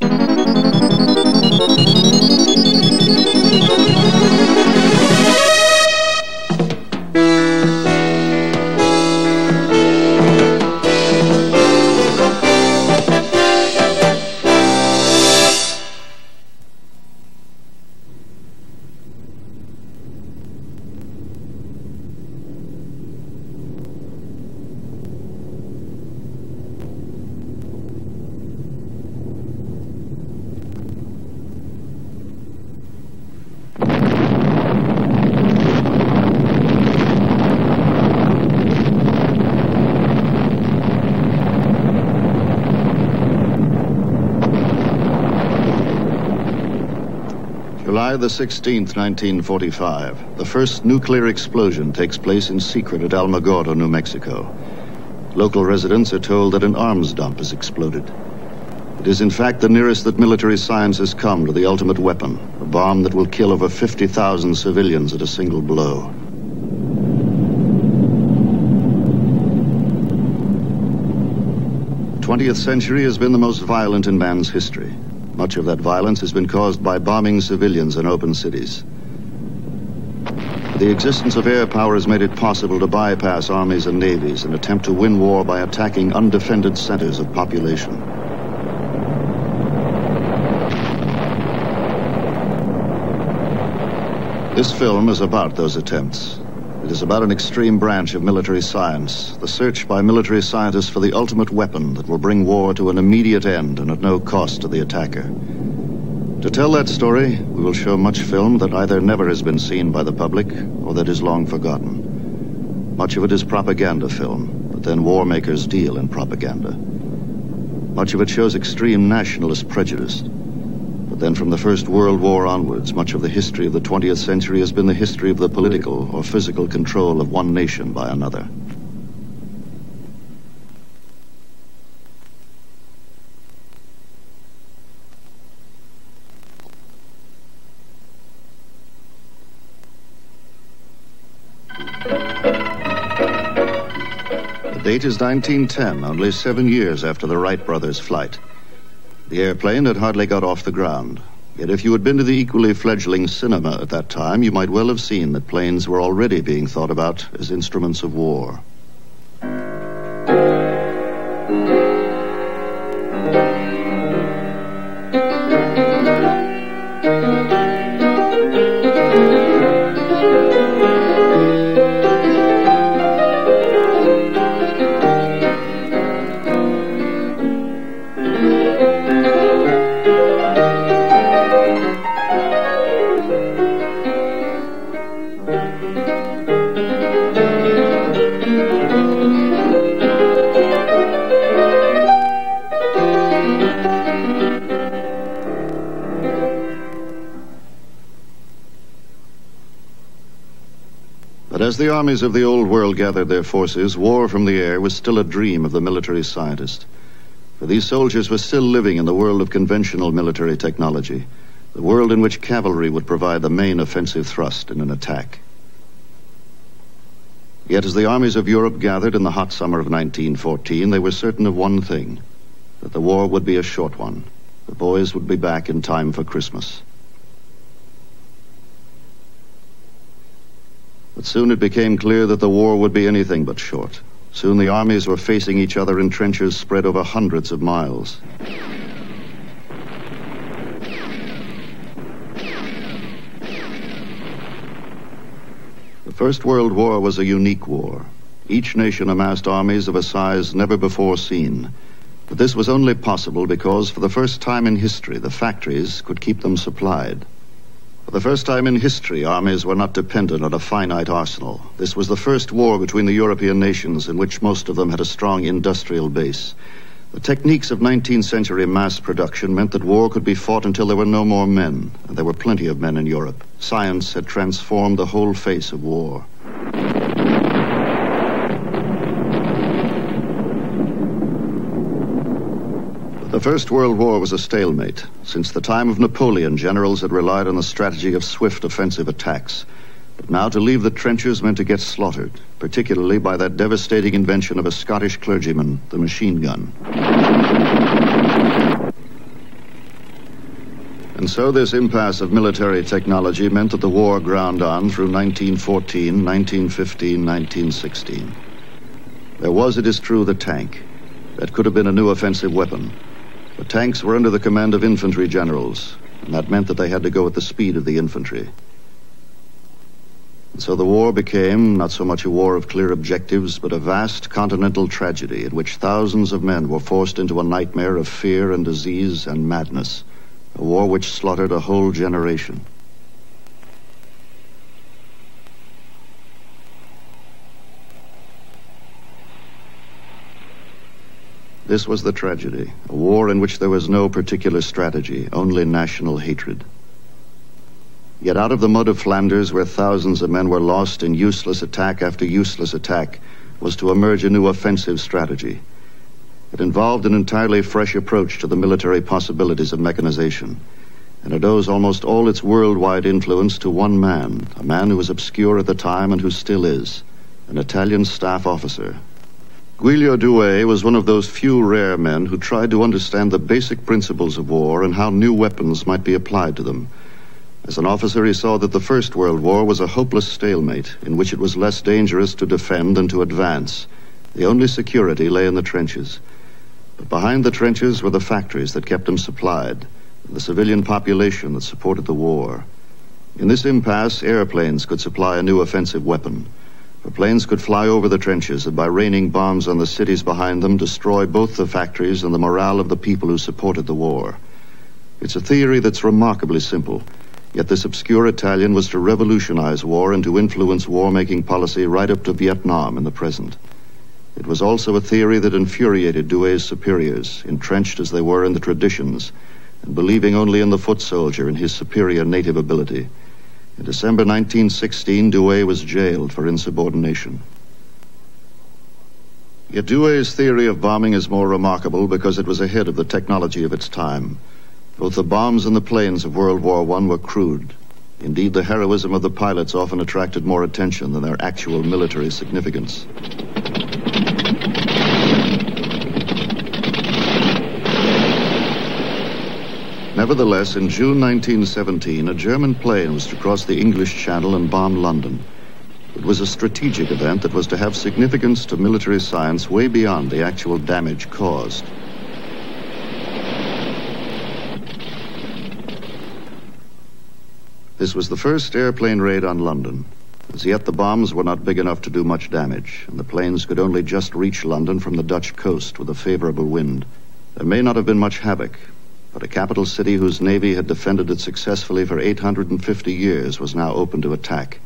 July the 16th, 1945. The first nuclear explosion takes place in secret at Alamogordo, New Mexico. Local residents are told that an arms dump has exploded. It is, in fact, the nearest that military science has come to the ultimate weapon, a bomb that will kill over 50,000 civilians at a single blow. 20th century has been the most violent in man's history. Much of that violence has been caused by bombing civilians in open cities. The existence of air power has made it possible to bypass armies and navies and attempt to win war by attacking undefended centers of population. This film is about those attempts. It is about an extreme branch of military science, the search by military scientists for the ultimate weapon that will bring war to an immediate end and at no cost to the attacker. To tell that story, we will show much film that either never has been seen by the public or that is long forgotten. Much of it is propaganda film, but then war makers deal in propaganda. Much of it shows extreme nationalist prejudice. Then from the First World War onwards, much of the history of the 20th century has been the history of the political or physical control of one nation by another. The date is 1910, only seven years after the Wright brothers' flight. The airplane had hardly got off the ground. Yet if you had been to the equally fledgling cinema at that time, you might well have seen that planes were already being thought about as instruments of war. The armies of the old world gathered their forces, war from the air was still a dream of the military scientist. For these soldiers were still living in the world of conventional military technology, the world in which cavalry would provide the main offensive thrust in an attack. Yet as the armies of Europe gathered in the hot summer of 1914, they were certain of one thing that the war would be a short one. The boys would be back in time for Christmas. But soon it became clear that the war would be anything but short. Soon the armies were facing each other in trenches spread over hundreds of miles. The First World War was a unique war. Each nation amassed armies of a size never before seen. But this was only possible because, for the first time in history, the factories could keep them supplied. For the first time in history, armies were not dependent on a finite arsenal. This was the first war between the European nations in which most of them had a strong industrial base. The techniques of 19th century mass production meant that war could be fought until there were no more men, and there were plenty of men in Europe. Science had transformed the whole face of war. The First World War was a stalemate. Since the time of Napoleon, generals had relied on the strategy of swift offensive attacks. But now to leave the trenches meant to get slaughtered, particularly by that devastating invention of a Scottish clergyman, the machine gun. And so this impasse of military technology meant that the war ground on through 1914, 1915, 1916. There was, it is true, the tank. That could have been a new offensive weapon. But tanks were under the command of infantry generals, and that meant that they had to go at the speed of the infantry. And so the war became not so much a war of clear objectives, but a vast continental tragedy in which thousands of men were forced into a nightmare of fear and disease and madness a war which slaughtered a whole generation. This was the tragedy, a war in which there was no particular strategy, only national hatred. Yet out of the mud of Flanders, where thousands of men were lost in useless attack after useless attack, was to emerge a new offensive strategy. It involved an entirely fresh approach to the military possibilities of mechanization, and it owes almost all its worldwide influence to one man, a man who was obscure at the time and who still is, an Italian staff officer. Giulio Douhet was one of those few rare men who tried to understand the basic principles of war and how new weapons might be applied to them. As an officer, he saw that the First World War was a hopeless stalemate in which it was less dangerous to defend than to advance. The only security lay in the trenches. But behind the trenches were the factories that kept them supplied, the civilian population that supported the war. In this impasse, airplanes could supply a new offensive weapon. For planes could fly over the trenches and by raining bombs on the cities behind them destroy both the factories and the morale of the people who supported the war. It's a theory that's remarkably simple. Yet this obscure Italian was to revolutionize war and to influence war-making policy right up to Vietnam in the present. It was also a theory that infuriated Douhet's superiors, entrenched as they were in the traditions, and believing only in the foot soldier and his superior native ability. In December 1916, Douhet was jailed for insubordination. Yet Douhet's theory of bombing is more remarkable because it was ahead of the technology of its time. Both the bombs and the planes of World War I were crude. Indeed, the heroism of the pilots often attracted more attention than their actual military significance. Nevertheless, in June 1917, a German plane was to cross the English Channel and bomb London. It was a strategic event that was to have significance to military science way beyond the actual damage caused. This was the first airplane raid on London. As yet, the bombs were not big enough to do much damage, and the planes could only just reach London from the Dutch coast with a favorable wind. There may not have been much havoc, but a capital city whose navy had defended it successfully for 850 years was now open to attack.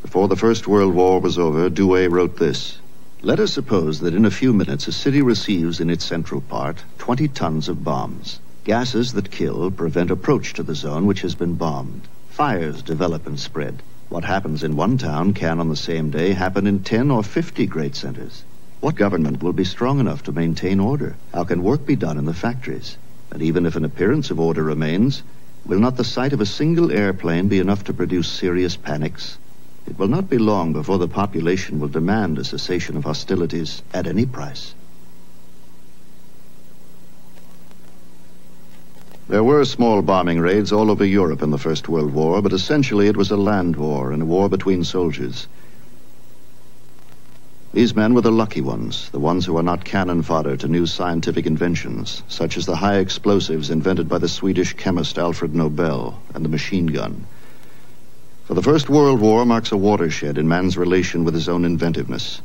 Before the First World War was over, Douhet wrote this. Let us suppose that in a few minutes a city receives in its central part 20 tons of bombs. Gases that kill prevent approach to the zone which has been bombed. Fires develop and spread. What happens in one town can on the same day happen in 10 or 50 great centers. What government will be strong enough to maintain order? How can work be done in the factories? And even if an appearance of order remains, will not the sight of a single airplane be enough to produce serious panics? It will not be long before the population will demand a cessation of hostilities at any price. There were small bombing raids all over Europe in the First World War, but essentially it was a land war and a war between soldiers. These men were the lucky ones, the ones who were not cannon fodder to new scientific inventions, such as the high explosives invented by the Swedish chemist Alfred Nobel and the machine gun. For the First World War marks a watershed in man's relation with his own inventiveness.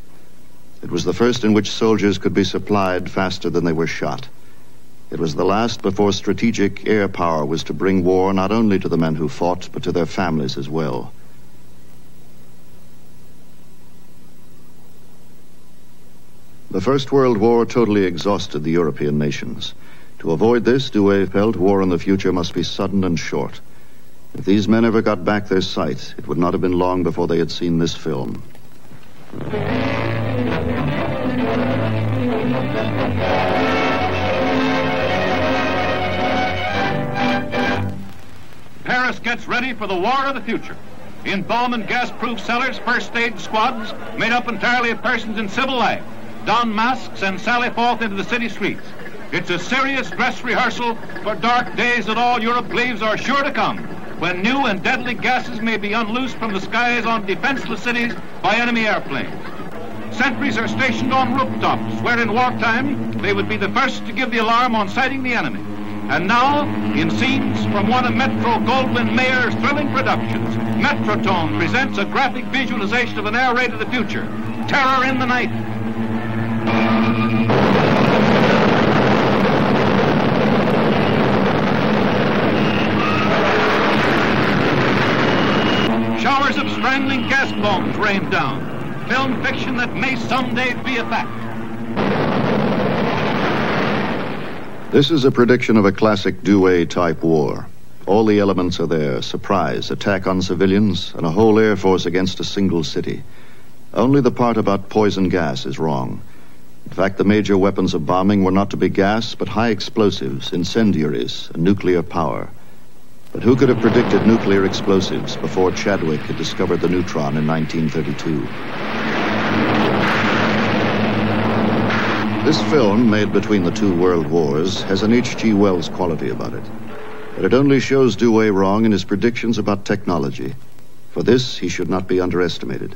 It was the first in which soldiers could be supplied faster than they were shot. It was the last before strategic air power was to bring war not only to the men who fought, but to their families as well. The First World War totally exhausted the European nations. To avoid this, Douhet felt war in the future must be sudden and short. If these men ever got back their sight, it would not have been long before they had seen this film. Paris gets ready for the war of the future. In bomb and gas-proof cellars, first aid squads, made up entirely of persons in civil life, don masks and sally forth into the city streets. It's a serious dress rehearsal for dark days that all Europe believes are sure to come, when new and deadly gases may be unloosed from the skies on defenseless cities by enemy airplanes. Sentries are stationed on rooftops, where in wartime they would be the first to give the alarm on sighting the enemy. And now, in scenes from one of Metro Goldwyn Mayer's thrilling productions, Metrotone presents a graphic visualization of an air raid of the future, Terror in the Night. Gas bombs rain down. Film fiction that may someday be a fact. This is a prediction of a classic Douhet type war. All the elements are there surprise, attack on civilians, and a whole air force against a single city. Only the part about poison gas is wrong. In fact, the major weapons of bombing were not to be gas, but high explosives, incendiaries, and nuclear power. But who could have predicted nuclear explosives before Chadwick had discovered the neutron in 1932? This film, made between the two world wars, has an H.G. Wells quality about it. But it only shows Douhet wrong in his predictions about technology. For this, he should not be underestimated.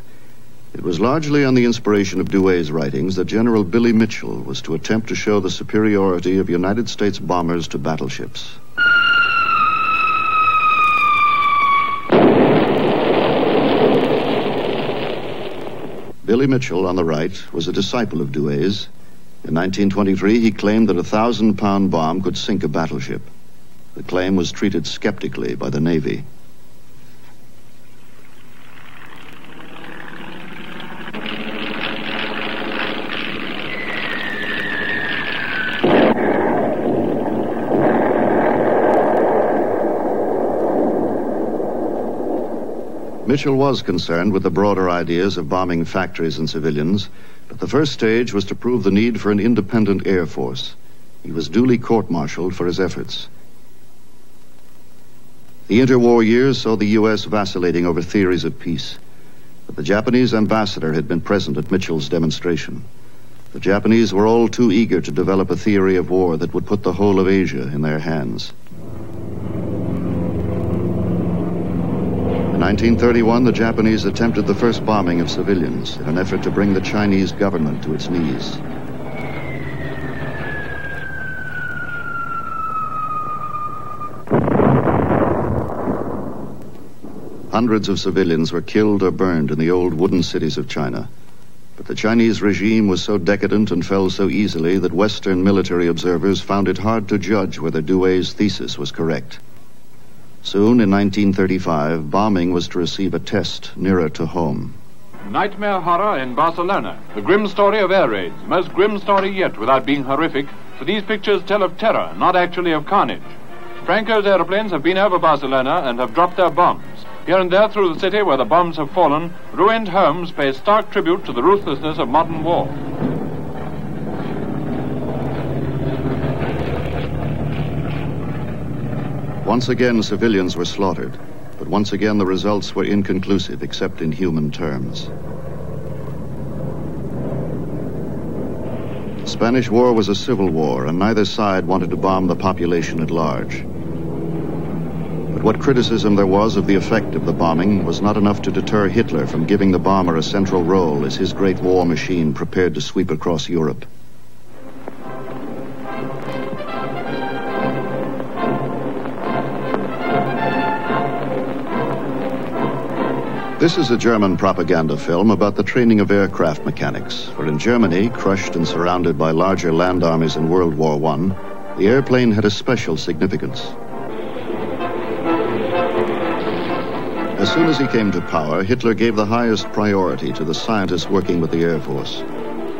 It was largely on the inspiration of Douhet's writings that General Billy Mitchell was to attempt to show the superiority of United States bombers to battleships. Billy Mitchell, on the right, was a disciple of Douhet's. In 1923, he claimed that a thousand pound bomb could sink a battleship. The claim was treated skeptically by the Navy. Mitchell was concerned with the broader ideas of bombing factories and civilians, but the first stage was to prove the need for an independent air force. He was duly court-martialed for his efforts. The interwar years saw the U.S. vacillating over theories of peace, but the Japanese ambassador had been present at Mitchell's demonstration. The Japanese were all too eager to develop a theory of war that would put the whole of Asia in their hands. 1931, the Japanese attempted the first bombing of civilians in an effort to bring the Chinese government to its knees. Hundreds of civilians were killed or burned in the old wooden cities of China. But the Chinese regime was so decadent and fell so easily that Western military observers found it hard to judge whether Douhet's thesis was correct. Soon, in 1935, bombing was to receive a test nearer to home. Nightmare horror in Barcelona. The grim story of air raids. Most grim story yet without being horrific, for these pictures tell of terror, not actually of carnage. Franco's aeroplanes have been over Barcelona and have dropped their bombs. Here and there through the city where the bombs have fallen, ruined homes pay stark tribute to the ruthlessness of modern war. Once again, civilians were slaughtered, but once again the results were inconclusive except in human terms. The Spanish War was a civil war, and neither side wanted to bomb the population at large. But what criticism there was of the effect of the bombing was not enough to deter Hitler from giving the bomber a central role as his great war machine prepared to sweep across Europe. This is a German propaganda film about the training of aircraft mechanics, for in Germany, crushed and surrounded by larger land armies in World War I, the airplane had a special significance. As soon as he came to power, Hitler gave the highest priority to the scientists working with the Air Force.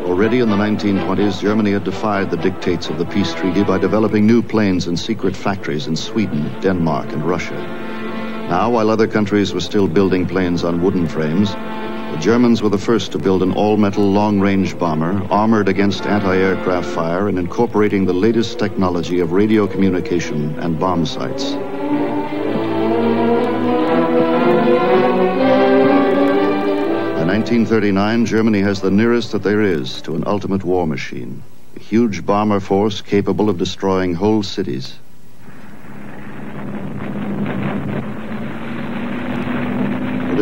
Already in the 1920s, Germany had defied the dictates of the peace treaty by developing new planes in secret factories in Sweden, Denmark, and Russia. Now, while other countries were still building planes on wooden frames, the Germans were the first to build an all-metal long-range bomber armored against anti-aircraft fire and incorporating the latest technology of radio communication and bomb sights. In 1939, Germany has the nearest that there is to an ultimate war machine. a huge bomber force capable of destroying whole cities.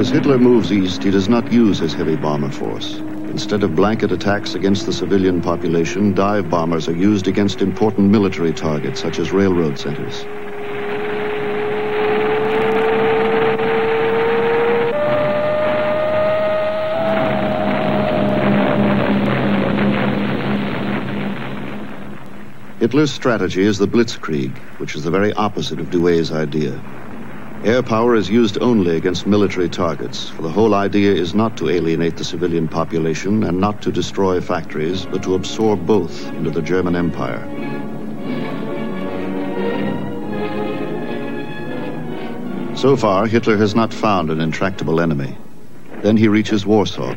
As Hitler moves east, he does not use his heavy bomber force. Instead of blanket attacks against the civilian population, dive bombers are used against important military targets such as railroad centers. Hitler's strategy is the blitzkrieg, which is the very opposite of Douhet's idea. Air power is used only against military targets, for the whole idea is not to alienate the civilian population and not to destroy factories, but to absorb both into the German Empire. So far, Hitler has not found an intractable enemy. Then he reaches Warsaw.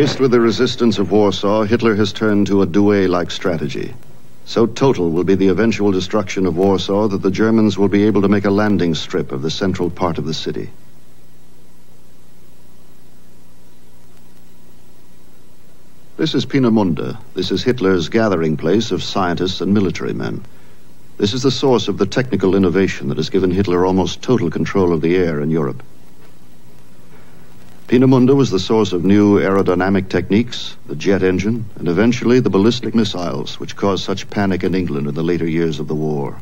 Faced with the resistance of Warsaw, Hitler has turned to a Douhet-like strategy. So total will be the eventual destruction of Warsaw that the Germans will be able to make a landing strip of the central part of the city. This is Peenemünde. This is Hitler's gathering place of scientists and military men. This is the source of the technical innovation that has given Hitler almost total control of the air in Europe. Peenemünde was the source of new aerodynamic techniques, the jet engine, and eventually the ballistic missiles, which caused such panic in England in the later years of the war.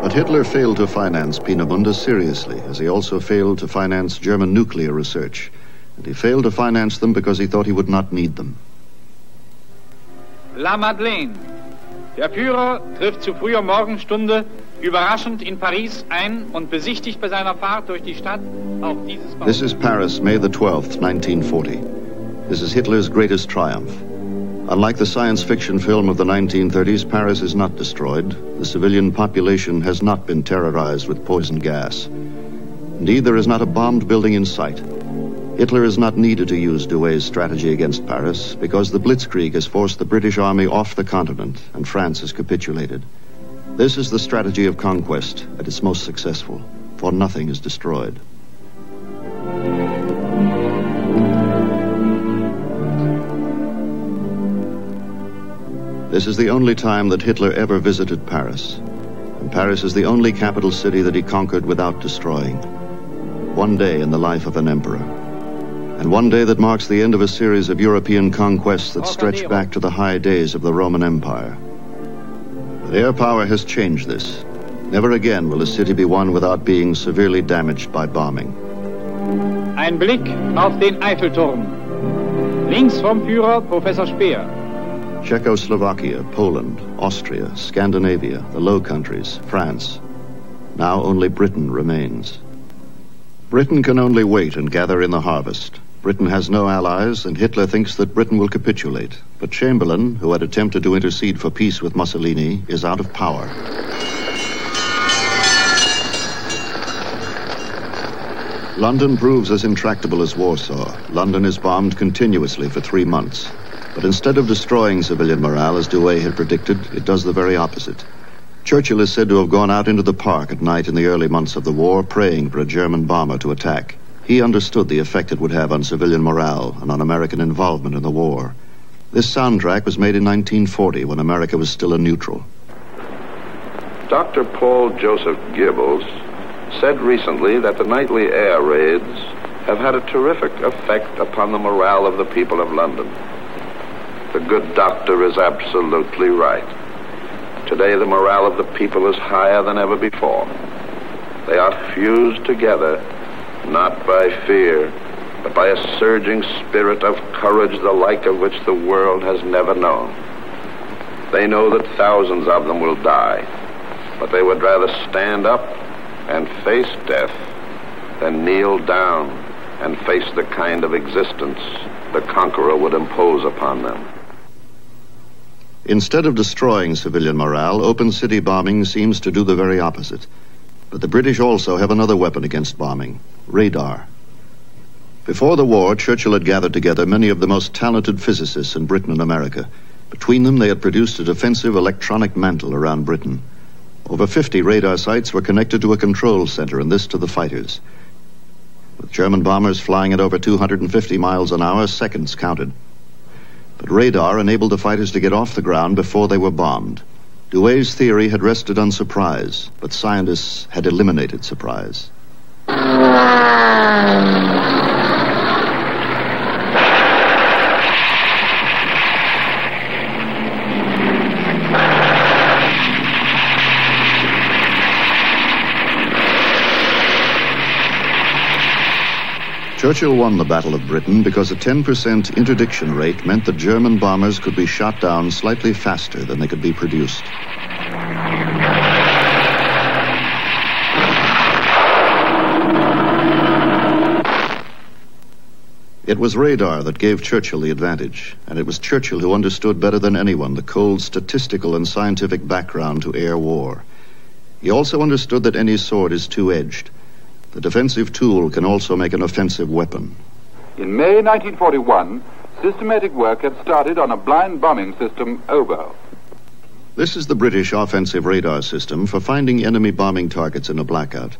But Hitler failed to finance Peenemünde seriously, as he also failed to finance German nuclear research. And he failed to finance them because he thought he would not need them. La Madeleine. Der Führer trifft zu früher Morgenstunde überraschend in Paris ein und besichtigt bei seiner Fahrt durch die Stadt auch dieses This is Paris, May the 12th, 1940. This is Hitler's greatest triumph. Unlike the science fiction film of the 1930s, Paris is not destroyed. The civilian population has not been terrorized with poison gas. Indeed, there is not a bombed building in sight. Hitler is not needed to use Douhet's strategy against Paris because the Blitzkrieg has forced the British army off the continent and France has capitulated. This is the strategy of conquest at its most successful, for nothing is destroyed. This is the only time that Hitler ever visited Paris. And Paris is the only capital city that he conquered without destroying. One day in the life of an emperor. And one day that marks the end of a series of European conquests that stretch back to the high days of the Roman Empire. But air power has changed this. Never again will a city be won without being severely damaged by bombing. Ein Blick auf den Eiffelturm. Links vom Führer Professor Speer. Czechoslovakia, Poland, Austria, Scandinavia, the Low Countries, France. Now only Britain remains. Britain can only wait and gather in the harvest. Britain has no allies, and Hitler thinks that Britain will capitulate. But Chamberlain, who had attempted to intercede for peace with Mussolini, is out of power. London proves as intractable as Warsaw. London is bombed continuously for three months. But instead of destroying civilian morale, as Douhet had predicted, it does the very opposite. Churchill is said to have gone out into the park at night in the early months of the war, praying for a German bomber to attack. He understood the effect it would have on civilian morale and on American involvement in the war. This soundtrack was made in 1940 when America was still a neutral. Dr. Paul Joseph Goebbels said recently that the nightly air raids have had a terrific effect upon the morale of the people of London. The good doctor is absolutely right. Today, the morale of the people is higher than ever before. They are fused together not by fear, but by a surging spirit of courage the like of which the world has never known. They know that thousands of them will die, but they would rather stand up and face death than kneel down and face the kind of existence the conqueror would impose upon them. Instead of destroying civilian morale, open city bombing seems to do the very opposite. But the British also have another weapon against bombing radar. Before the war, Churchill had gathered together many of the most talented physicists in Britain and America. Between them, they had produced a defensive electronic mantle around Britain. Over 50 radar sites were connected to a control center, and this to the fighters. With German bombers flying at over 250 miles an hour, seconds counted. But radar enabled the fighters to get off the ground before they were bombed. Douhet's theory had rested on surprise, but scientists had eliminated surprise. Churchill won the Battle of Britain because a 10% interdiction rate meant that German bombers could be shot down slightly faster than they could be produced. It was radar that gave Churchill the advantage, and it was Churchill who understood better than anyone the cold statistical and scientific background to air war. He also understood that any sword is two edged. The defensive tool can also make an offensive weapon. In May 1941, systematic work had started on a blind bombing system, Oboe. This is the British offensive radar system for finding enemy bombing targets in a blackout.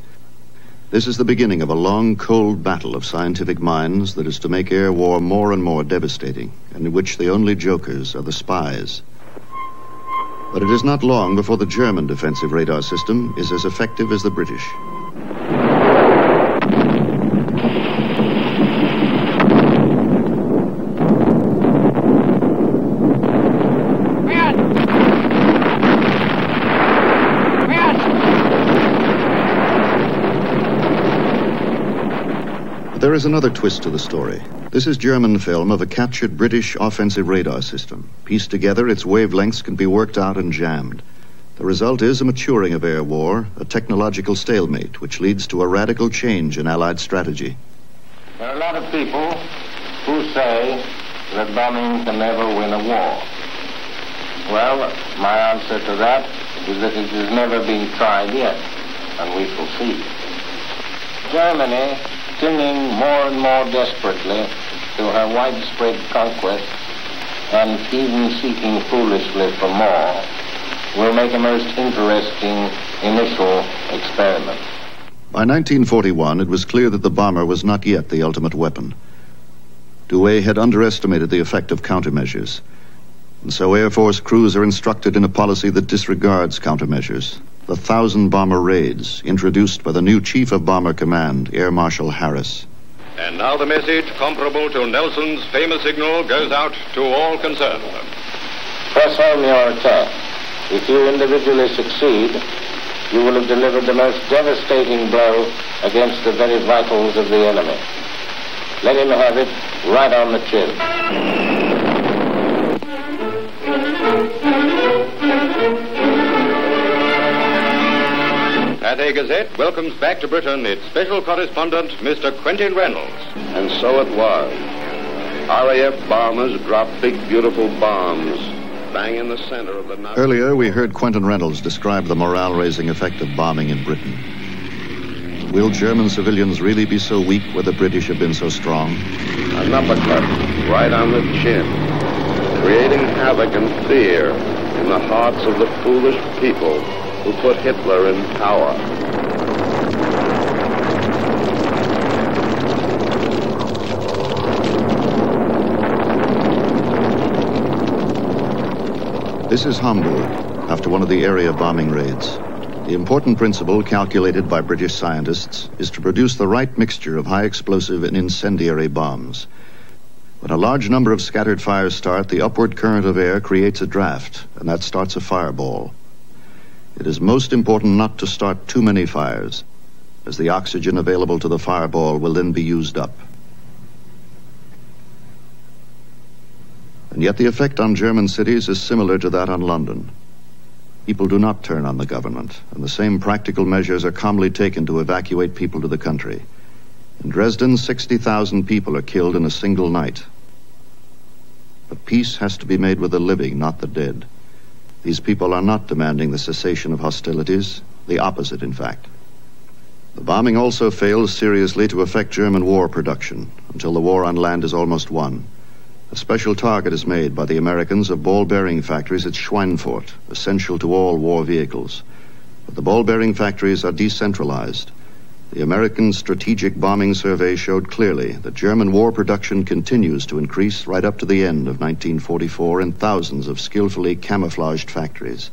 This is the beginning of a long, cold battle of scientific minds that is to make air war more and more devastating, and in which the only jokers are the spies. But it is not long before the German defensive radar system is as effective as the British. There is another twist to the story. This is German film of a captured British offensive radar system. Pieced together, its wavelengths can be worked out and jammed. The result is a maturing of air war, a technological stalemate, which leads to a radical change in Allied strategy. There are a lot of people who say that bombing can never win a war. Well, my answer to that is that it has never been tried yet, and we shall see. Germany clinging more and more desperately to her widespread conquest and even seeking foolishly for more, will make a most interesting initial experiment. By 1941, it was clear that the bomber was not yet the ultimate weapon. Douhet had underestimated the effect of countermeasures. And so Air Force crews are instructed in a policy that disregards countermeasures the thousand bomber raids introduced by the new Chief of Bomber Command, Air Marshal Harris. And now the message comparable to Nelson's famous signal goes out to all concerned. Press home your attack. If you individually succeed, you will have delivered the most devastating blow against the very vitals of the enemy. Let him have it right on the chin. Pathé Gazette welcomes back to Britain its special correspondent, Mr. Quentin Reynolds. And so it was. RAF bombers dropped big, beautiful bombs bang in the center of the Nazi. Earlier, we heard Quentin Reynolds describe the morale raising effect of bombing in Britain. Will German civilians really be so weak where the British have been so strong? An uppercut right on the chin, creating havoc and fear in the hearts of the foolish people who put Hitler in power. This is Hamburg, after one of the area bombing raids. The important principle calculated by British scientists is to produce the right mixture of high explosive and incendiary bombs. When a large number of scattered fires start, the upward current of air creates a draft, and that starts a fireball. It is most important not to start too many fires, as the oxygen available to the fireball will then be used up. And yet the effect on German cities is similar to that on London. People do not turn on the government, and the same practical measures are calmly taken to evacuate people to the country. In Dresden, 60,000 people are killed in a single night. But peace has to be made with the living, not the dead. These people are not demanding the cessation of hostilities, the opposite, in fact. The bombing also fails seriously to affect German war production until the war on land is almost won. A special target is made by the Americans of ball bearing factories at Schweinfurt, essential to all war vehicles. But the ball bearing factories are decentralized. The American Strategic Bombing Survey showed clearly that German war production continues to increase right up to the end of 1944 in thousands of skillfully camouflaged factories.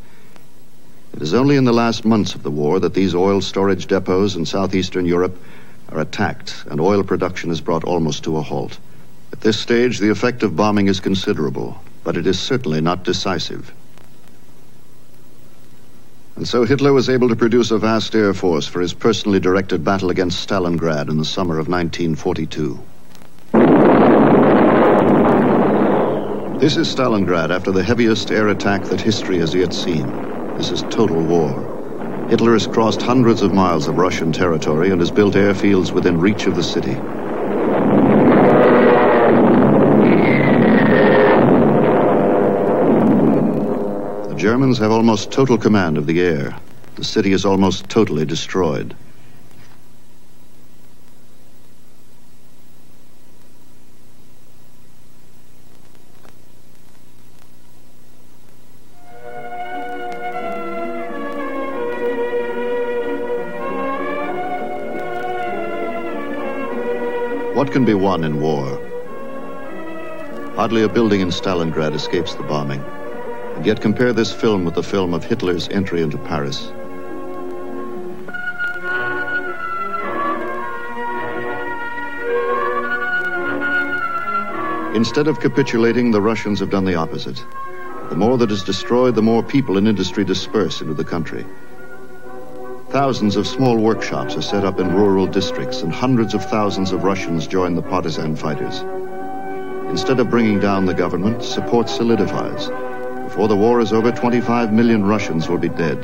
It is only in the last months of the war that these oil storage depots in southeastern Europe are attacked and oil production is brought almost to a halt. At this stage, the effect of bombing is considerable, but it is certainly not decisive. And so Hitler was able to produce a vast air force for his personally directed battle against Stalingrad in the summer of 1942. This is Stalingrad after the heaviest air attack that history has yet seen. This is total war. Hitler has crossed hundreds of miles of Russian territory and has built airfields within reach of the city. Germans have almost total command of the air. The city is almost totally destroyed. What can be won in war? Hardly a building in Stalingrad escapes the bombing. And yet compare this film with the film of Hitler's entry into Paris. Instead of capitulating, the Russians have done the opposite. The more that is destroyed, the more people and industry disperse into the country. Thousands of small workshops are set up in rural districts, and hundreds of thousands of Russians join the partisan fighters. Instead of bringing down the government, support solidifies. Before the war is over, 25 million Russians will be dead.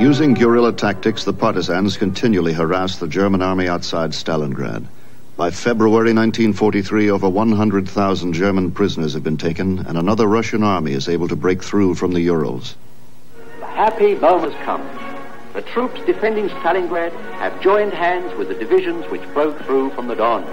Using guerrilla tactics, the partisans continually harass the German army outside Stalingrad. By February 1943, over 100,000 German prisoners have been taken, and another Russian army is able to break through from the Urals. The happy has come. The troops defending Stalingrad have joined hands with the divisions which broke through from the Don.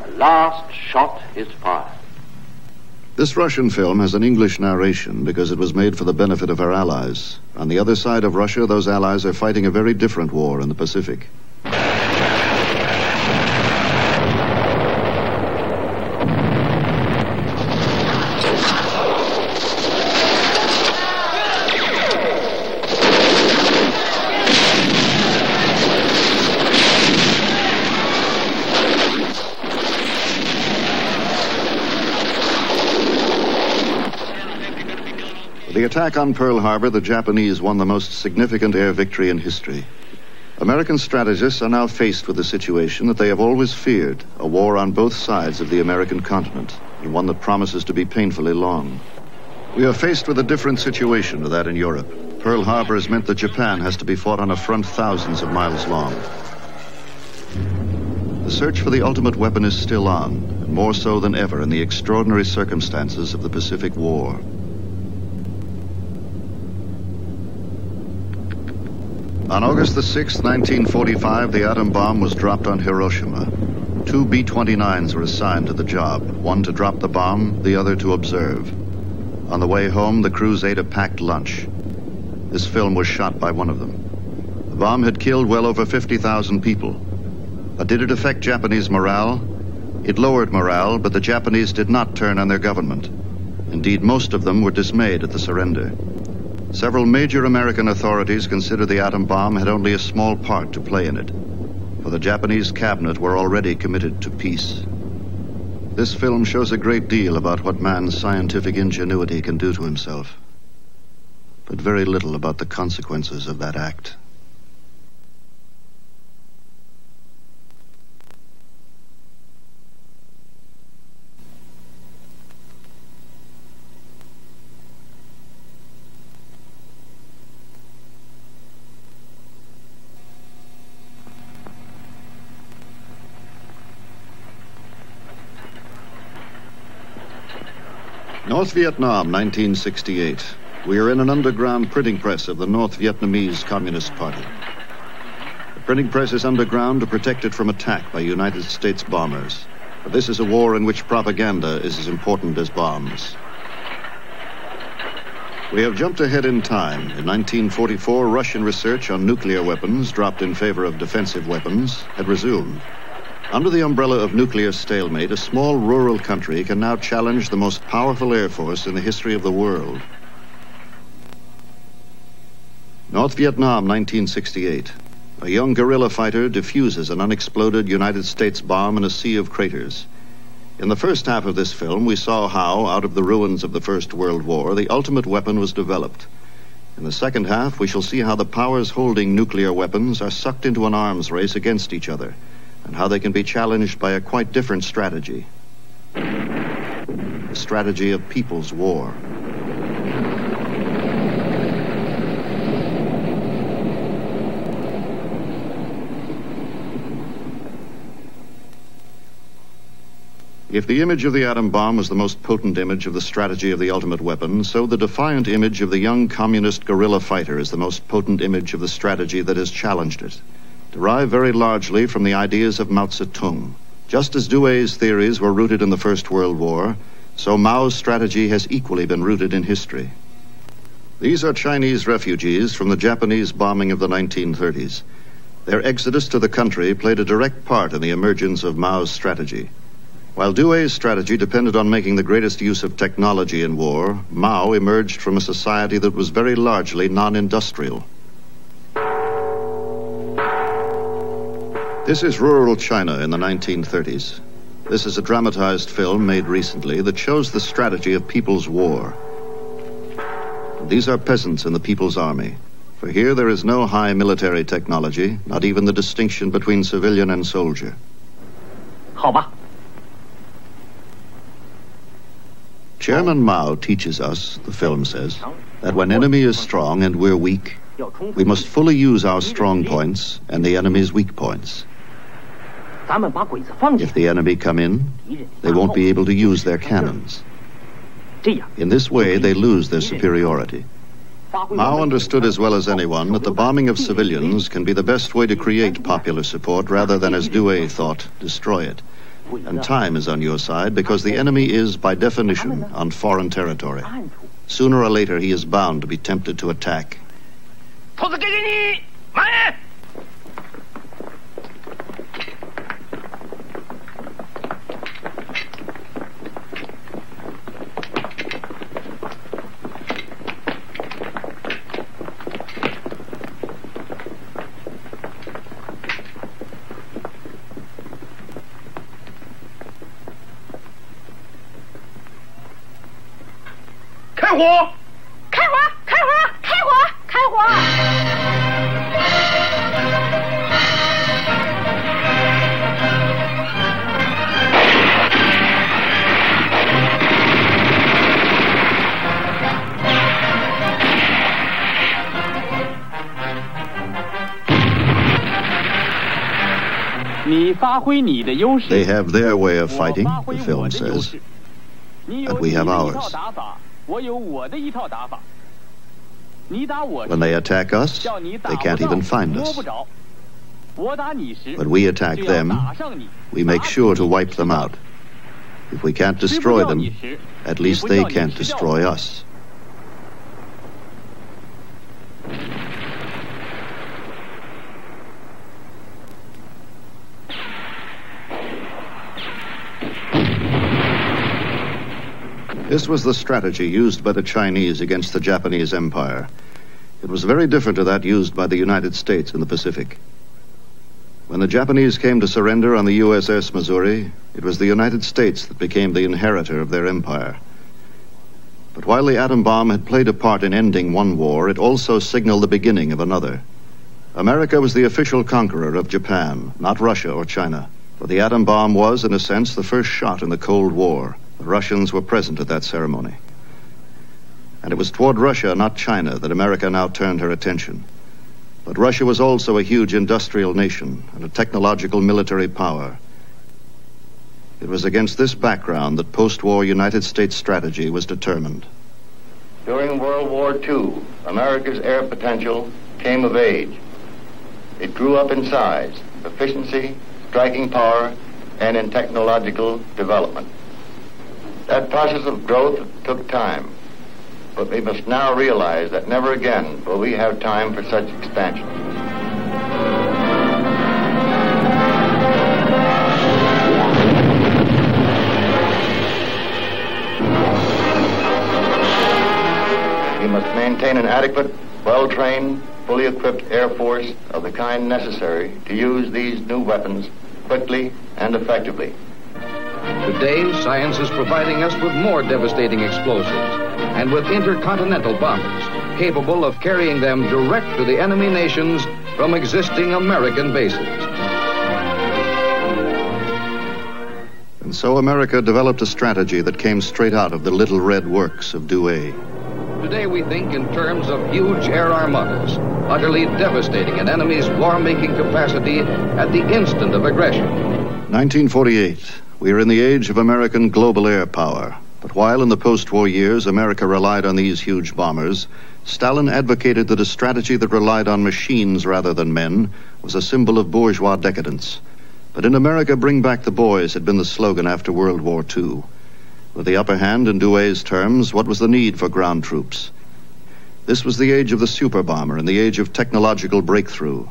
The last shot is fired. This Russian film has an English narration because it was made for the benefit of our allies. On the other side of Russia, those allies are fighting a very different war in the Pacific. Attack on Pearl Harbor, the Japanese won the most significant air victory in history. American strategists are now faced with a situation that they have always feared a war on both sides of the American continent, and one that promises to be painfully long. We are faced with a different situation to that in Europe. Pearl Harbor has meant that Japan has to be fought on a front thousands of miles long. The search for the ultimate weapon is still on, and more so than ever in the extraordinary circumstances of the Pacific War. On August the 6th, 1945, the atom bomb was dropped on Hiroshima. Two B-29s were assigned to the job, one to drop the bomb, the other to observe. On the way home, the crews ate a packed lunch. This film was shot by one of them. The bomb had killed well over 50,000 people. But did it affect Japanese morale? It lowered morale, but the Japanese did not turn on their government. Indeed, most of them were dismayed at the surrender. Several major American authorities considered the atom bomb had only a small part to play in it, for the Japanese cabinet were already committed to peace. This film shows a great deal about what man's scientific ingenuity can do to himself, but very little about the consequences of that act. North Vietnam, 1968. We are in an underground printing press of the North Vietnamese Communist Party. The printing press is underground to protect it from attack by United States bombers. But this is a war in which propaganda is as important as bombs. We have jumped ahead in time. In 1944, Russian research on nuclear weapons, dropped in favor of defensive weapons, had resumed. Under the umbrella of nuclear stalemate, a small rural country can now challenge the most powerful air force in the history of the world. North Vietnam, 1968. A young guerrilla fighter defuses an unexploded United States bomb in a sea of craters. In the first half of this film, we saw how, out of the ruins of the First World War, the ultimate weapon was developed. In the second half, we shall see how the powers holding nuclear weapons are sucked into an arms race against each other, and how they can be challenged by a quite different strategy the strategy of people's war. If the image of the atom bomb was the most potent image of the strategy of the ultimate weapon, so the defiant image of the young communist guerrilla fighter is the most potent image of the strategy that has challenged it, derived very largely from the ideas of Mao Zedong. Just as Douhet's theories were rooted in the First World War, so Mao's strategy has equally been rooted in history. These are Chinese refugees from the Japanese bombing of the 1930s. Their exodus to the country played a direct part in the emergence of Mao's strategy. While Douhet's strategy depended on making the greatest use of technology in war, Mao emerged from a society that was very largely non industrial. This is rural China in the 1930s. This is a dramatized film made recently that shows the strategy of people's war. These are peasants in the People's Army. For here there is no high military technology, not even the distinction between civilian and soldier. 好吧。Chairman Mao teaches us, the film says, that when enemy is strong and we're weak, we must fully use our strong points and the enemy's weak points. If the enemy come in, they won't be able to use their cannons. In this way, they lose their superiority. Mao understood as well as anyone that the bombing of civilians can be the best way to create popular support rather than, as Douhet thought, destroy it. And time is on your side because the enemy is, by definition, on foreign territory. Sooner or later, he is bound to be tempted to attack. 火！开火！开火！开火！开火！你发挥你的优势。They have their way of fighting, the film says. And we have ours. When they attack us, they can't even find us. When we attack them, we make sure to wipe them out. If we can't destroy them, at least they can't destroy us. This was the strategy used by the Chinese against the Japanese Empire. It was very different to that used by the United States in the Pacific. When the Japanese came to surrender on the USS Missouri, it was the United States that became the inheritor of their empire. But while the atom bomb had played a part in ending one war, it also signaled the beginning of another. America was the official conqueror of Japan, not Russia or China. For the atom bomb was, in a sense, the first shot in the Cold War. The Russians were present at that ceremony. And it was toward Russia, not China, that America now turned her attention. But Russia was also a huge industrial nation and a technological military power. It was against this background that post war United States strategy was determined. During World War II, America's air potential came of age. It grew up in size, efficiency, striking power, and in technological development. That process of growth took time, but we must now realize that never again will we have time for such expansion. We must maintain an adequate, well-trained, fully equipped Air Force of the kind necessary to use these new weapons quickly and effectively. Today, science is providing us with more devastating explosives and with intercontinental bombers capable of carrying them direct to the enemy nations from existing American bases. And so America developed a strategy that came straight out of the little red works of Douhet. Today we think in terms of huge air armadas, utterly devastating an enemy's war-making capacity at the instant of aggression. 1948. We are in the age of American global air power. But while in the post-war years America relied on these huge bombers, Stalin advocated that a strategy that relied on machines rather than men was a symbol of bourgeois decadence. But in America, bring back the boys had been the slogan after World War II. With the upper hand in Douhet's terms, what was the need for ground troops? This was the age of the super bomber and the age of technological breakthrough.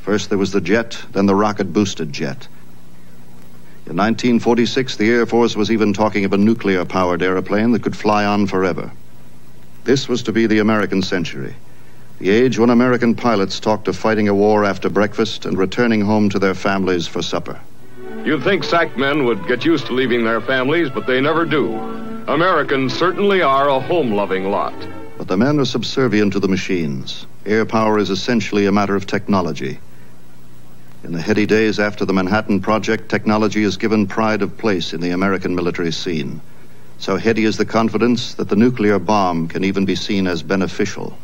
First there was the jet, then the rocket boosted jet. In 1946, the Air Force was even talking of a nuclear powered airplane that could fly on forever. This was to be the American century, the age when American pilots talked of fighting a war after breakfast and returning home to their families for supper. You'd think SAC men would get used to leaving their families, but they never do. Americans certainly are a home loving lot. But the men are subservient to the machines. Air power is essentially a matter of technology. In the heady days after the Manhattan Project, technology is given pride of place in the American military scene. So heady is the confidence that the nuclear bomb can even be seen as beneficial.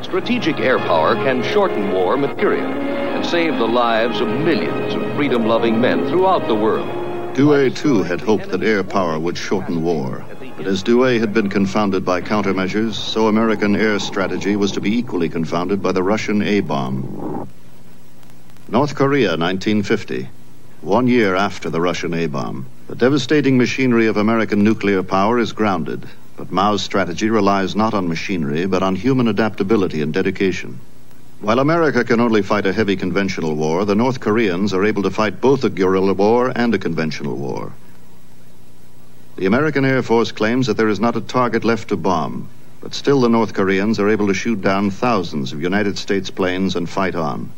Strategic air power can shorten war materially and save the lives of millions of freedom loving men throughout the world. Douhet, too, had hoped that air power would shorten war. But as Douhet had been confounded by countermeasures, so American air strategy was to be equally confounded by the Russian A bomb. North Korea, 1950. One year after the Russian A bomb. The devastating machinery of American nuclear power is grounded, but Mao's strategy relies not on machinery, but on human adaptability and dedication. While America can only fight a heavy conventional war, the North Koreans are able to fight both a guerrilla war and a conventional war. The American Air Force claims that there is not a target left to bomb, but still the North Koreans are able to shoot down thousands of United States planes and fight on.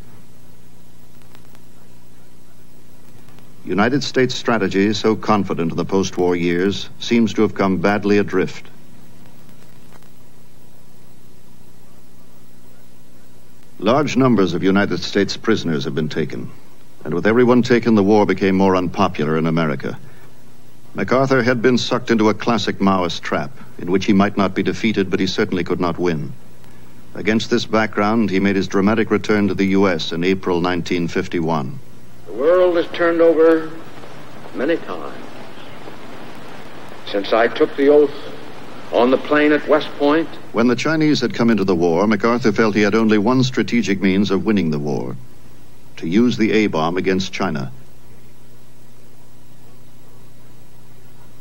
United States strategy, so confident in the post war years, seems to have come badly adrift. Large numbers of United States prisoners have been taken, and with everyone taken, the war became more unpopular in America. MacArthur had been sucked into a classic Maoist trap, in which he might not be defeated, but he certainly could not win. Against this background, he made his dramatic return to the U.S. in April 1951. The world has turned over many times. Since I took the oath on the plane at West Point. When the Chinese had come into the war, MacArthur felt he had only one strategic means of winning the war to use the A bomb against China.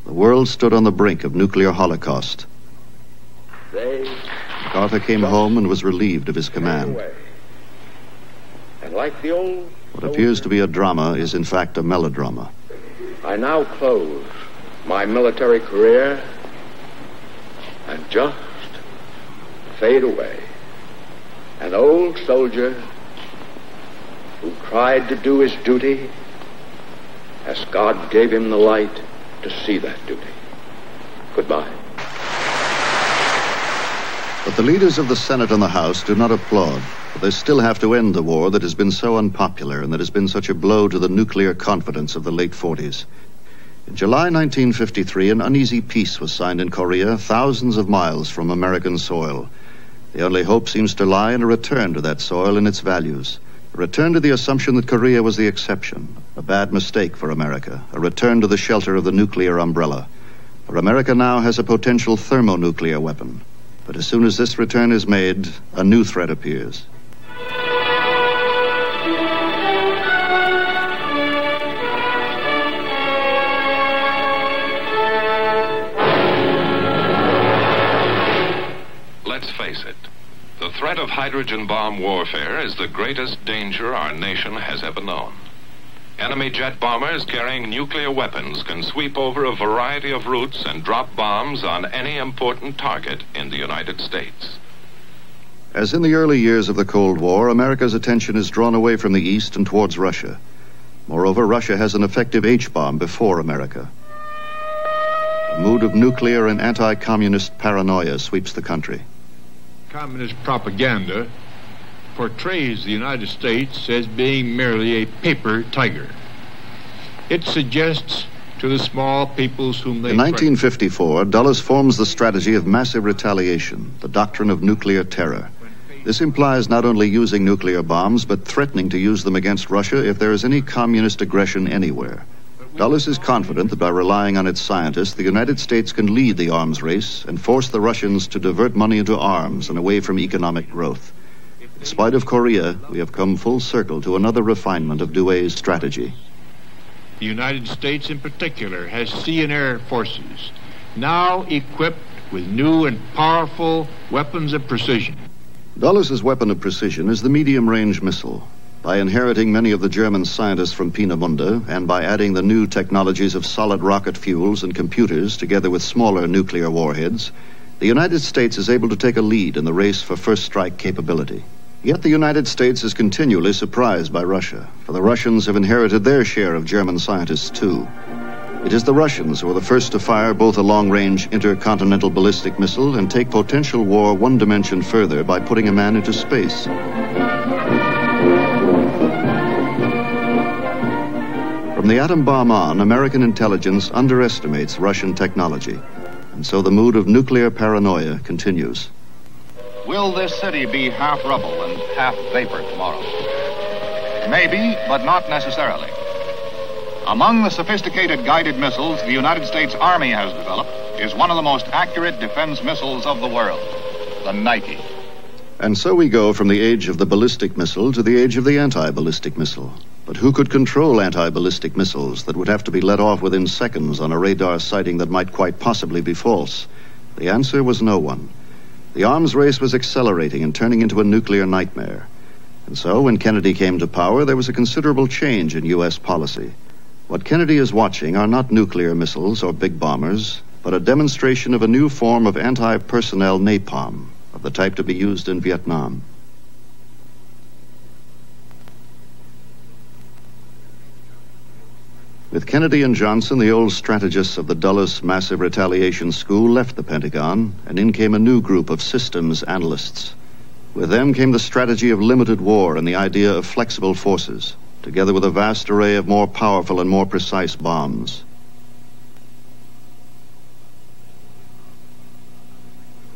The world stood on the brink of nuclear holocaust. They MacArthur came home and was relieved of his command. away. Like the old What appears to be a drama is in fact a melodrama. I now close my military career and just fade away. An old soldier who tried to do his duty as God gave him the light to see that duty. Goodbye. But the leaders of the Senate and the House do not applaud. For they still have to end the war that has been so unpopular and that has been such a blow to the nuclear confidence of the late 40s. In July 1953, an uneasy peace was signed in Korea, thousands of miles from American soil. The only hope seems to lie in a return to that soil and its values. A return to the assumption that Korea was the exception, a bad mistake for America, a return to the shelter of the nuclear umbrella. For America now has a potential thermonuclear weapon. But as soon as this return is made, a new threat appears. Let's face it, the threat of hydrogen bomb warfare is the greatest danger our nation has ever known. Enemy jet bombers carrying nuclear weapons can sweep over a variety of routes and drop bombs on any important target in the United States. As in the early years of the Cold War, America's attention is drawn away from the East and towards Russia. Moreover, Russia has an effective H bomb before America. A mood of nuclear and anti communist paranoia sweeps the country. Communist propaganda portrays the United States as being merely a paper tiger. It suggests to the small peoples whom they. In 1954, Dulles forms the strategy of massive retaliation, the doctrine of nuclear terror. This implies not only using nuclear bombs, but threatening to use them against Russia if there is any communist aggression anywhere. Dulles is confident that by relying on its scientists, the United States can lead the arms race and force the Russians to divert money into arms and away from economic growth. In spite of Korea, we have come full circle to another refinement of Douhet's strategy. The United States, in particular, has sea and air forces now equipped with new and powerful weapons of precision. Dulles's weapon of precision is the medium range missile. By inheriting many of the German scientists from Peenemünde and by adding the new technologies of solid rocket fuels and computers together with smaller nuclear warheads, the United States is able to take a lead in the race for first strike capability. Yet the United States is continually surprised by Russia, for the Russians have inherited their share of German scientists too. It is the Russians who are the first to fire both a long range intercontinental ballistic missile and take potential war one dimension further by putting a man into space. From the atom bomb on, American intelligence underestimates Russian technology, and so the mood of nuclear paranoia continues. Will this city be half rubble and half vapor tomorrow? Maybe, but not necessarily. Among the sophisticated guided missiles the United States Army has developed is one of the most accurate defense missiles of the world, the Nike. And so we go from the age of the ballistic missile to the age of the anti ballistic missile. But who could control anti ballistic missiles that would have to be let off within seconds on a radar sighting that might quite possibly be false? The answer was no one. The arms race was accelerating and turning into a nuclear nightmare. And so, when Kennedy came to power, there was a considerable change in U.S. policy. What Kennedy is watching are not nuclear missiles or big bombers, but a demonstration of a new form of anti personnel napalm, of the type to be used in Vietnam. With Kennedy and Johnson, the old strategists of the Dulles massive retaliation school left the Pentagon, and in came a new group of systems analysts. With them came the strategy of limited war and the idea of flexible forces together with a vast array of more powerful and more precise bombs.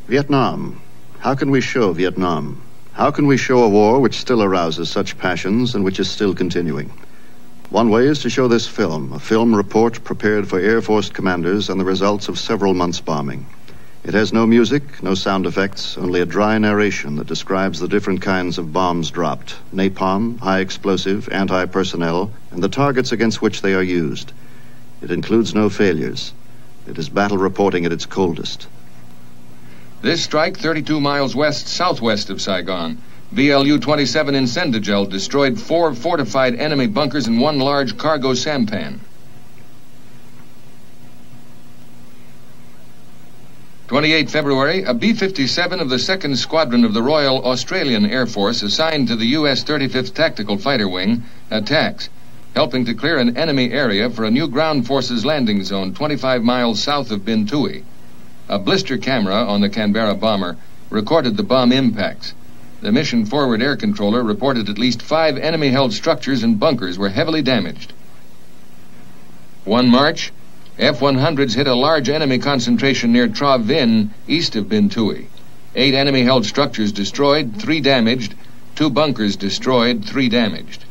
Vietnam. How can we show Vietnam? How can we show a war which still arouses such passions and which is still continuing? One way is to show this film, a film report prepared for Air Force commanders on the results of several months' bombing. It has no music, no sound effects, only a dry narration that describes the different kinds of bombs dropped napalm, high explosive, anti personnel, and the targets against which they are used. It includes no failures. It is battle reporting at its coldest. This strike, 32 miles west southwest of Saigon. BLU 27 Incendagel destroyed four fortified enemy bunkers and one large cargo sampan. 28 February, a B 57 of the 2nd Squadron of the Royal Australian Air Force, assigned to the U.S. 35th Tactical Fighter Wing, attacks, helping to clear an enemy area for a new ground forces landing zone 25 miles south of Binh Tuy. A blister camera on the Canberra bomber recorded the bomb impacts. The mission forward air controller reported at least five enemy held structures and bunkers were heavily damaged. 1 March, F 100s hit a large enemy concentration near Tra east of Binh Tuy. Eight enemy held structures destroyed, three damaged, two bunkers destroyed, three damaged.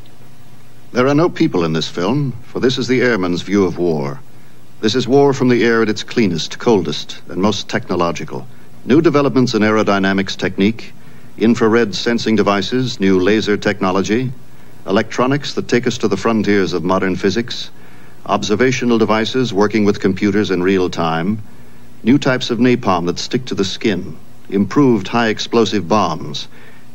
There are no people in this film, for this is the airman's view of war. This is war from the air at its cleanest, coldest, and most technological. New developments in aerodynamics technique, infrared sensing devices, new laser technology, electronics that take us to the frontiers of modern physics, observational devices working with computers in real time, new types of napalm that stick to the skin, improved high explosive bombs,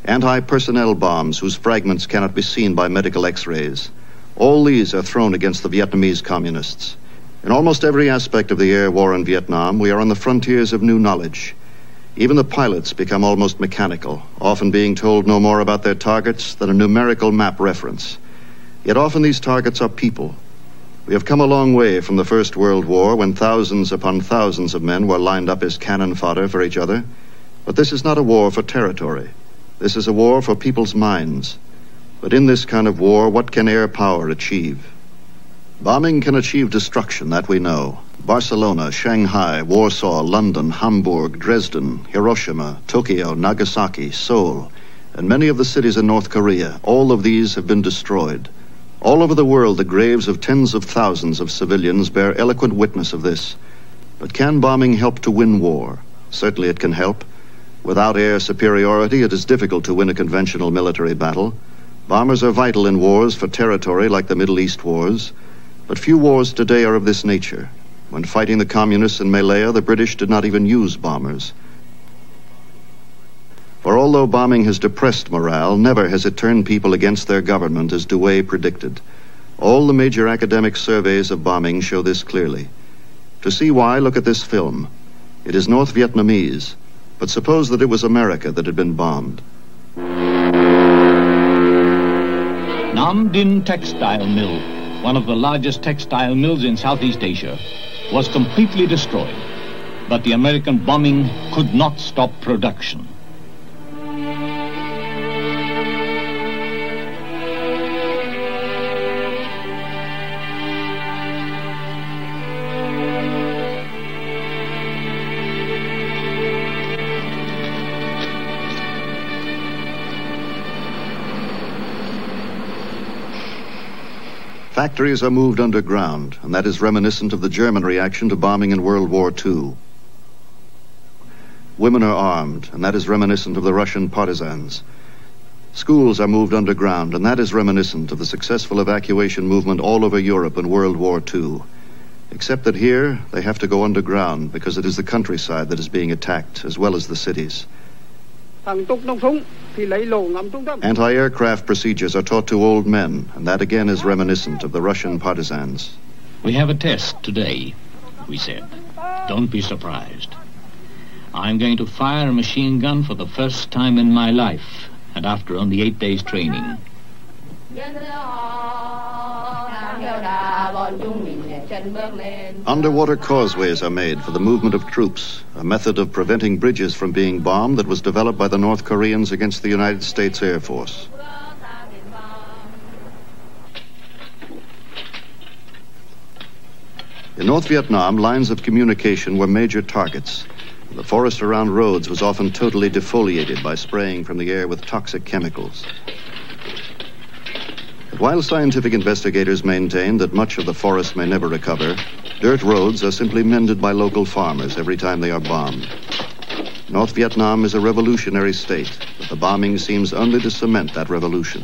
anti personnel bombs whose fragments cannot be seen by medical x rays. All these are thrown against the Vietnamese communists. In almost every aspect of the air war in Vietnam, we are on the frontiers of new knowledge. Even the pilots become almost mechanical, often being told no more about their targets than a numerical map reference. Yet often these targets are people. We have come a long way from the First World War when thousands upon thousands of men were lined up as cannon fodder for each other. But this is not a war for territory. This is a war for people's minds. But in this kind of war, what can air power achieve? Bombing can achieve destruction, that we know. Barcelona, Shanghai, Warsaw, London, Hamburg, Dresden, Hiroshima, Tokyo, Nagasaki, Seoul, and many of the cities in North Korea, all of these have been destroyed. All over the world, the graves of tens of thousands of civilians bear eloquent witness of this. But can bombing help to win war? Certainly it can help. Without air superiority, it is difficult to win a conventional military battle. Bombers are vital in wars for territory like the Middle East wars, but few wars today are of this nature. When fighting the communists in Malaya, the British did not even use bombers. For although bombing has depressed morale, never has it turned people against their government as Douhet predicted. All the major academic surveys of bombing show this clearly. To see why, look at this film. It is North Vietnamese, but suppose that it was America that had been bombed. Nam Dinh Textile Mill, one of the largest textile mills in Southeast Asia, was completely destroyed. But the American bombing could not stop production. Factories are moved underground, and that is reminiscent of the German reaction to bombing in World War II. Women are armed, and that is reminiscent of the Russian partisans. Schools are moved underground, and that is reminiscent of the successful evacuation movement all over Europe in World War II. Except that here, they have to go underground because it is the countryside that is being attacked, as well as the cities. Anti aircraft procedures are taught to old men, and that again is reminiscent of the Russian partisans. We have a test today, we said. Don't be surprised. I'm going to fire a machine gun for the first time in my life, and after only eight days' training. Underwater causeways are made for the movement of troops, a method of preventing bridges from being bombed that was developed by the North Koreans against the United States Air Force. In North Vietnam, lines of communication were major targets. The forest around roads was often totally defoliated by spraying from the air with toxic chemicals. But while scientific investigators maintain that much of the forest may never recover, dirt roads are simply mended by local farmers every time they are bombed. North Vietnam is a revolutionary state, but the bombing seems only to cement that revolution.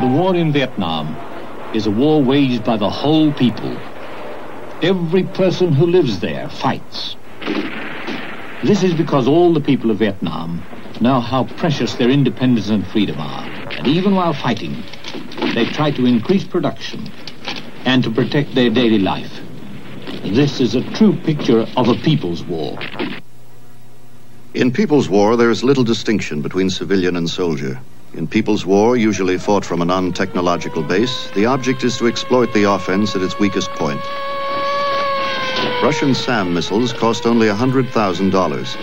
The war in Vietnam is a war waged by the whole people. Every person who lives there fights. This is because all the people of Vietnam know how precious their independence and freedom are. And even while fighting, they try to increase production and to protect their daily life. This is a true picture of a people's war. In People's War, there is little distinction between civilian and soldier. In People's War, usually fought from a non technological base, the object is to exploit the offense at its weakest point. Russian SAM missiles cost only $100,000.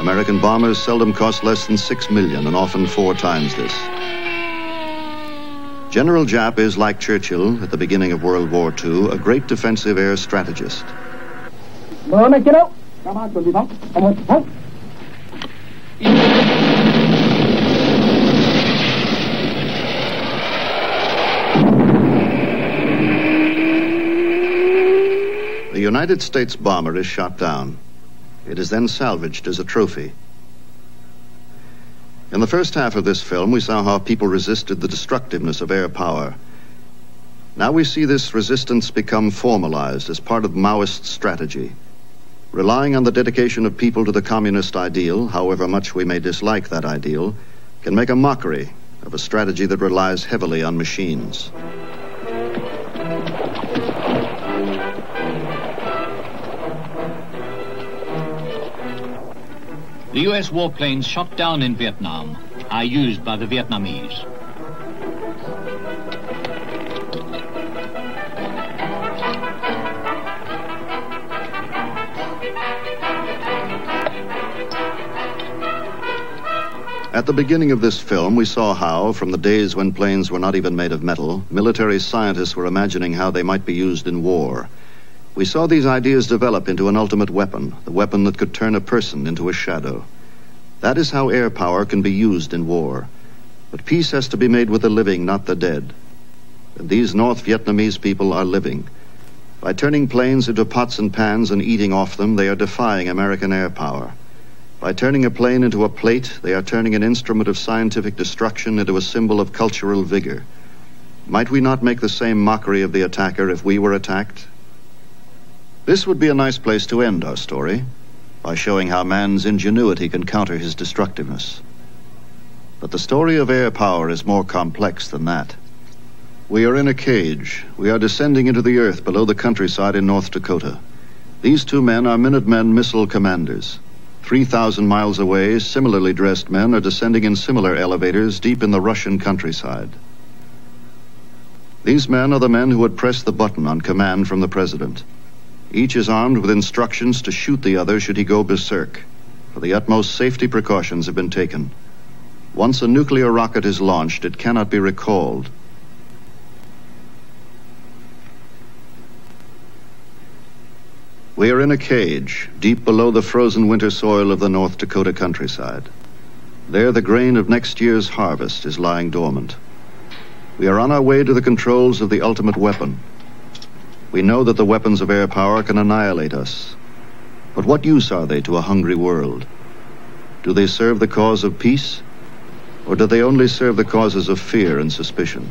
American bombers seldom cost less than 6 million and often four times this. General Giap is, like Churchill at the beginning of World War II, a great defensive air strategist. United States bomber is shot down. It is then salvaged as a trophy. In the first half of this film, we saw how people resisted the destructiveness of air power. Now we see this resistance become formalized as part of Maoist strategy. Relying on the dedication of people to the communist ideal, however much we may dislike that ideal, can make a mockery of a strategy that relies heavily on machines. The U.S. warplanes shot down in Vietnam are used by the Vietnamese. At the beginning of this film, we saw how, from the days when planes were not even made of metal, military scientists were imagining how they might be used in war. We saw these ideas develop into an ultimate weapon, the weapon that could turn a person into a shadow. That is how air power can be used in war. But peace has to be made with the living, not the dead. And these North Vietnamese people are living. By turning planes into pots and pans and eating off them, they are defying American air power. By turning a plane into a plate, they are turning an instrument of scientific destruction into a symbol of cultural vigor. Might we not make the same mockery of the attacker if we were attacked? This would be a nice place to end our story by showing how man's ingenuity can counter his destructiveness. But the story of air power is more complex than that. We are in a cage. We are descending into the earth below the countryside in North Dakota. These two men are Minutemen missile commanders. 3,000 miles away, similarly dressed men are descending in similar elevators deep in the Russian countryside. These men are the men who would press the button on command from the president. Each is armed with instructions to shoot the other should he go berserk. For the utmost safety precautions have been taken. Once a nuclear rocket is launched, it cannot be recalled. We are in a cage, deep below the frozen winter soil of the North Dakota countryside. There, the grain of next year's harvest is lying dormant. We are on our way to the controls of the ultimate weapon, we know that the weapons of air power can annihilate us. But what use are they to a hungry world? Do they serve the cause of peace? Or do they only serve the causes of fear and suspicion?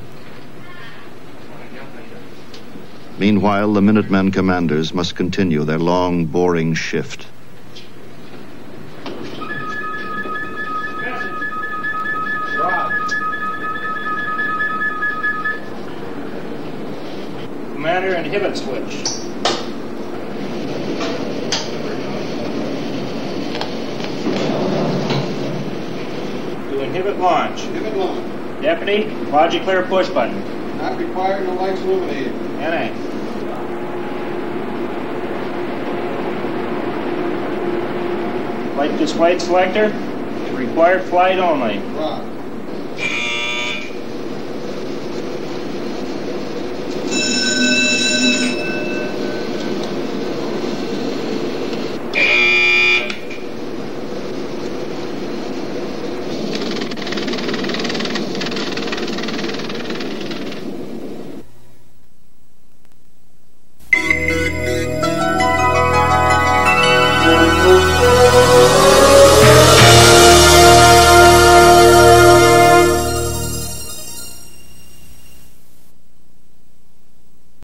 Meanwhile, the Minutemen commanders must continue their long, boring shift. Commander inhibit switch. To inhibit launch. Inhibit launch. Deputy, logic clear push button. Not required, no lights illuminated. NA. Flight this selector. Required flight only. Rock.